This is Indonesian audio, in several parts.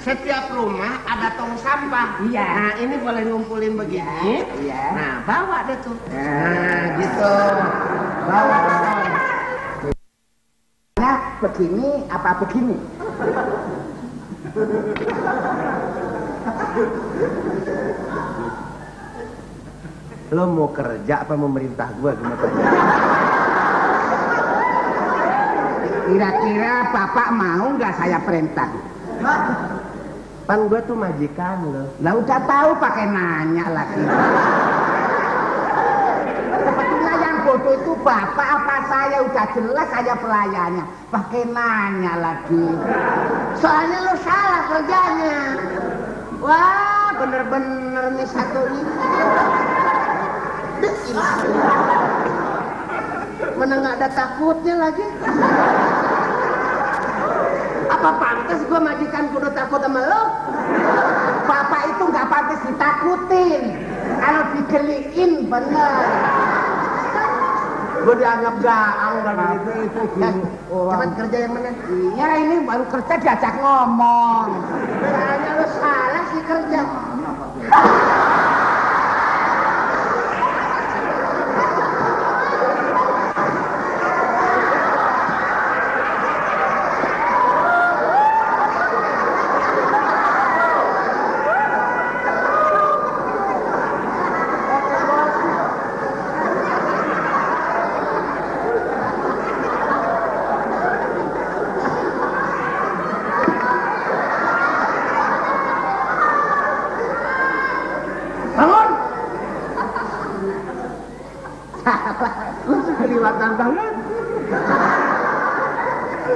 setiap rumah ada tong sampah. Iya. Nah, ini boleh ngumpulin begini. Iya. Nah, bawa deh tuh. Ya. Nah, gitu. Bawa. Nah, begini apa begini? Lo mau kerja apa memerintah gua gimana tanya? Kira-kira bapak mau nggak saya perintah? Pan gua tuh majikan lo. Lah udah tahu pakai nanya lagi. Sebetulnya yang bodoh itu bapak apa saya udah jelas saya pelayannya. Pakai nanya lagi. Soalnya lo salah kerjanya. Wah bener-bener nih satu ini. Nggak ada takutnya lagi? Pantas gua majikan kudu takut sama lo? Bapak itu nggak pantas ditakutin. Kalau digeliin bener. Gua dianggap gaang kalau gitu itu Eh, Cepat kerja yang mana? Iya ini baru kerja diajak ngomong. Kayaknya lo salah sih kerja. Bangun! Lu tuh kelihatan banget.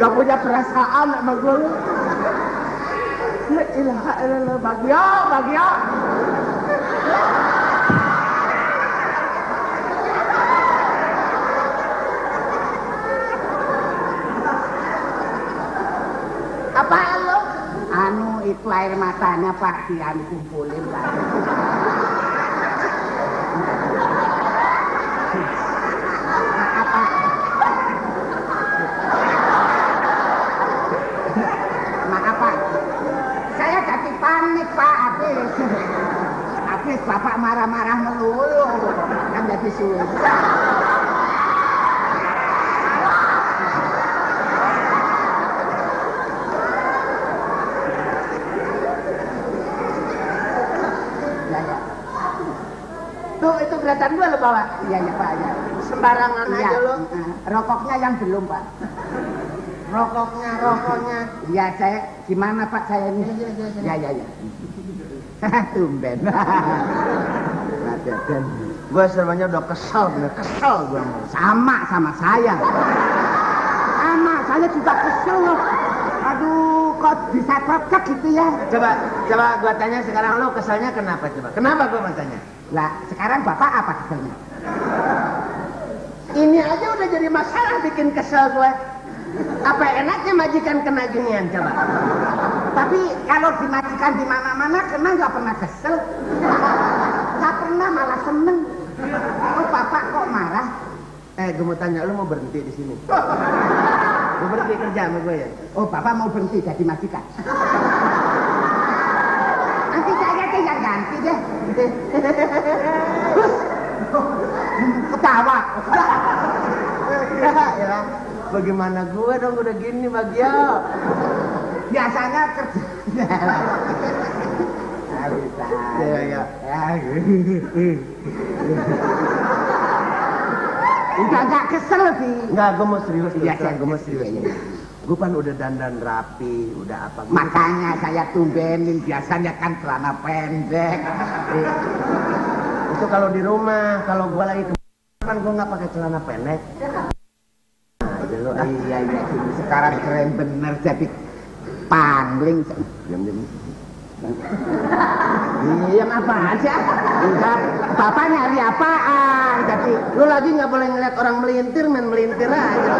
Gak punya perasaan sama lu. La ilaha illallah Bagio, Bagio. Apa lo? Anu itu air matanya Pak Dian kumpulin Pak. Apa? Maaf Pak. Saya jadi panik Habis Bapak marah-marah melulu. Kan jadi susah. Ya, ya. Tuh itu kelihatan dua lo bawa. Iya ya Pak ya. Sembarangan Iya. aja. Nah, Rokoknya yang belum Pak. Rokoknya, rokoknya. Iya saya gimana Pak saya ini? Ya ya ya. Tumben. Gua sebenarnya udah kesel, bener kesel gua. sama. Sama saya. Sama saya juga kesel loh. Aduh kok bisa cocok gitu ya? Coba, coba gua tanya sekarang lo keselnya kenapa coba? Kenapa gua mau tanya? Lah sekarang Bapak apa keselnya? Ini aja udah jadi masalah bikin kesel gue. Apa enaknya majikan kena ginian coba? Tapi kalau dimajikan di mana-mana kena nggak pernah kesel. Nggak pernah malah seneng. Oh bapak kok marah? Eh, gue mau tanya, lu mau berhenti di sini? Mau berhenti kerja sama gue ya? Oh bapak mau berhenti jadi majikan? Nanti saya yang ganti deh. Ketawa. ya, bagaimana gue dong udah gini Bagio? Biasanya kerja. Bisa. Ya, ya. Udah nggak kesel sih. Enggak, gue mau serius Iya, terang, iya, gue mau iya, serius. iya, iya. Gue kan udah dandan rapi, udah apa. Gua- Makanya saya tumbenin biasanya kan celana pendek. Itu kalau di rumah, kalau gue lagi kan gue nggak pakai celana pendek. Lu, ah. Iya iya ini sekarang keren bener jadi pangling. Diam, diam. Iya apa aja? Enggak, bapak nyari apaan? Jadi Lu lagi nggak boleh ngeliat orang melintir, main melintir aja.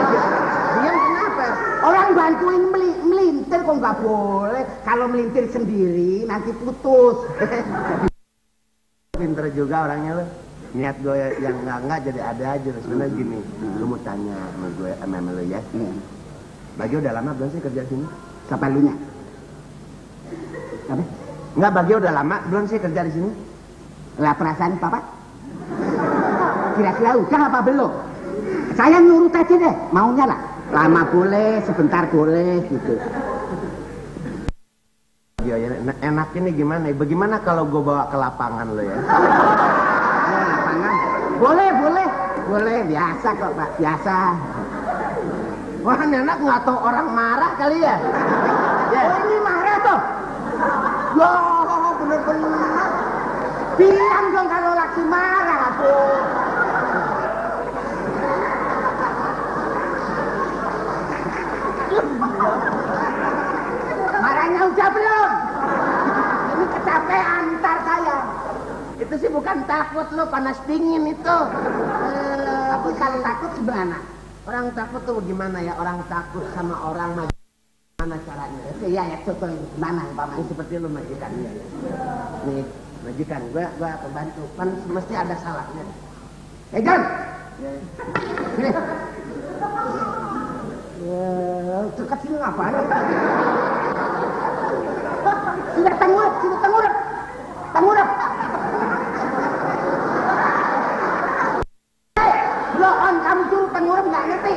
Diam kenapa? orang bantuin meli- melintir kok nggak boleh. Kalau melintir sendiri nanti putus. Pinter juga orangnya lu. Niat gue yang nggak nggak jadi ada aja. Sebenarnya gini, lu mau tanya sama gue, sama lu ya. Bagi udah lama belum sih kerja sini? Siapa lu nya? Apa? Enggak Bagio udah lama belum sih kerja di sini? Lah perasaan papa? Kira-kira udah apa belum? Saya nurut aja deh, maunya lah. Lama boleh, sebentar boleh gitu. Bagio ya, Nah, enaknya nih gimana? Bagaimana kalau gue bawa ke lapangan lo ya? Boleh, boleh. Boleh, biasa kok pak, biasa. Wah, ini anak nggak tahu orang marah kali ya? Ya. Oh ini marah tuh. Loh, bener-bener. Bilang dong kalau lagi marah tuh. Marahnya udah belum? Ini kecapean saya. Itu sih bukan takut lo, panas dingin itu. Eh, Tapi kalau takut gimana? Orang takut tuh gimana ya? Orang takut sama orang maju. Gimana caranya? Iya ya, contoh gimana umpamanya? seperti lo majikan ya. Nih, majikan gua, gua pembantu. Kan mesti ada salahnya. Eh John, sini. Ya, dekat sini ngapain? Sudah tangguh, sudah tangguh. Tangguh. Lo on kamu suruh tangguh nggak ngerti.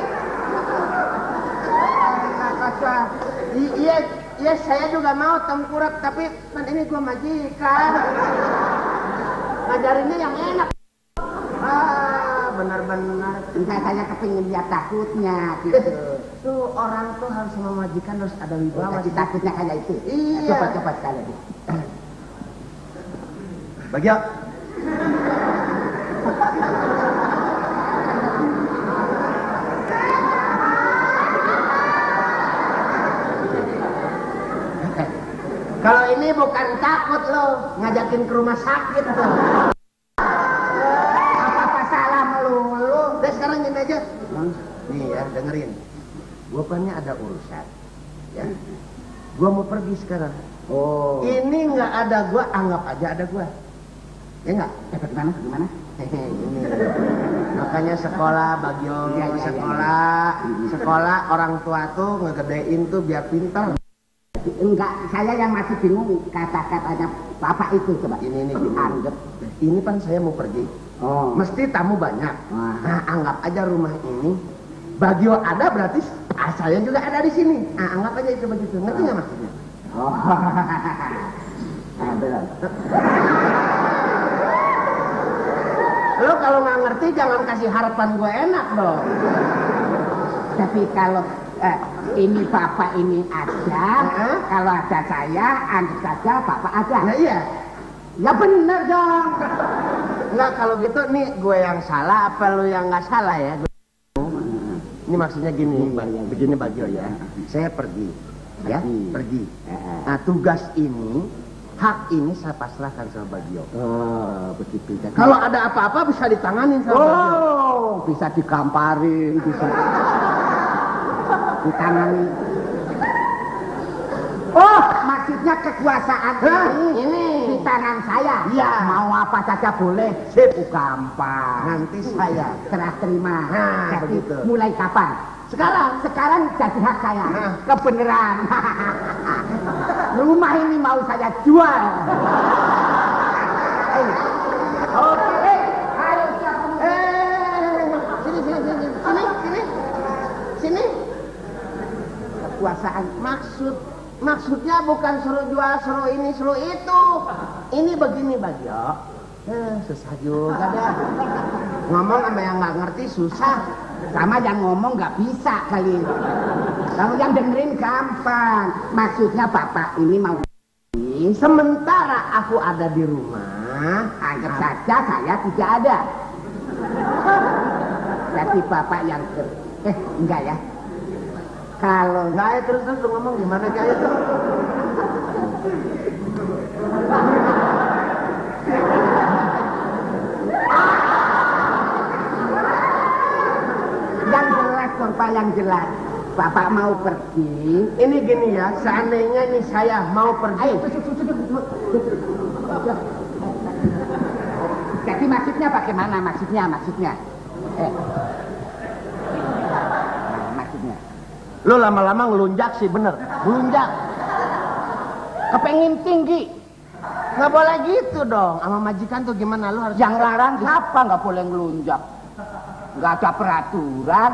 I- Iya, iya saya juga mau tengkurap, tapi kan ini gua majikan. Ngajarinnya yang enak. Ah, benar-benar. Saya kepingin lihat takutnya gitu. Tuh orang tuh harus sama majikan harus ada wibawa. Jadi takutnya kayak itu. Iya. Coba coba sekali. Bagio. Kalau ini bukan takut lo, ngajakin ke rumah sakit tuh. Apa-apa salah melulu. Udah sekarang gini aja. Nih ya, dengerin. Gua punya ada urusan. Ya. Gua mau pergi sekarang. Oh. Ini nggak ada gua, anggap aja ada gua. Ya nggak? Eh, bagaimana? Bagaimana? Hehe, ini. Makanya sekolah Bagio, Iya, iya, iya, sekolah, sekolah orang tua tuh ngegedein tuh biar pintar. Enggak, saya yang masih bingung kata-katanya bapak itu coba. Ini ini gini. Anggap. Ini kan saya mau pergi. Oh. Mesti tamu banyak. Wah. Nah, anggap aja rumah ini Bagio ada berarti ah, saya juga ada di sini. Nah, anggap aja itu begitu. Ngerti nggak maksudnya? Oh. Ah, benar. Lo kalau nggak ngerti jangan kasih harapan gue enak dong. Tapi kalau ini bapak ini ada, kalau ada saya, anggap saja bapak ada. Ya iya. Ya benar dong. Nggak kalau gitu nih gue yang salah apa lo yang nggak salah ya? Ini maksudnya gini, begini Bagio ya. Saya pergi, ya, Pergi. Nah tugas ini, hak ini saya pasrahkan sama Bagio. Oh, begitu. Jadi- Kalau ada apa-apa bisa ditanganin sama Bagio. Oh, bisa digamparin, bisa ditangani. Oh, maksudnya kekuasaan Hah, ini, ini. di tangan saya. Iya. Mau apa saja boleh. Sip. Oh, gampang. Nanti saya. serah terima. Nah, jadi begitu. mulai kapan? Sekarang. Sekarang jadi hak saya. Nah. Kebenaran. Rumah ini mau saya jual. Eh, Oke, eh, ayo Eh, sini, sini, sini, sini, sini, sini. Kekuasaan Maksud, maksudnya bukan suruh jual, suruh ini, suruh itu. Ini begini Bagio. Eh, susah juga dah. Ngomong sama yang nggak ngerti susah. sama yang ngomong nggak bisa kali kalau yang dengerin gampang maksudnya bapak ini mau Sementara aku ada di rumah, anggap saja saya tidak ada jadi bapak yang eh enggak ya kalau nggak ya terus terus ngomong gimana kayak itu? yang jelas bapak yang jelas. Bapak mau pergi. Ini gini ya, seandainya ini saya mau pergi, ayo tuh. jadi maksudnya bagaimana? Maksudnya maksudnya. Eh Nah, maksudnya lo lama-lama ngelunjak sih bener, ngelunjak. Kepengin tinggi. Nggak boleh gitu dong. Sama majikan tuh gimana lu harus Yang larang siapa nggak boleh ngelunjak? Nggak ada peraturan.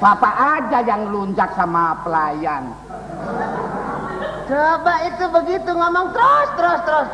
Bapak aja yang ngelunjak sama pelayan. Coba itu begitu ngomong terus terus terus.